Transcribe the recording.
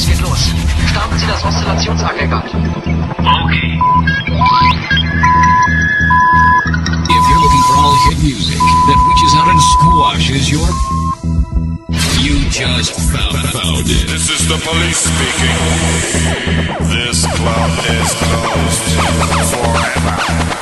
es geht los. Starten Sie das Oszillationsaggregat. Okay. If you're looking for all hit music that reaches out and squashes your. You just found, found it. This is the police speaking. This club is closed forever.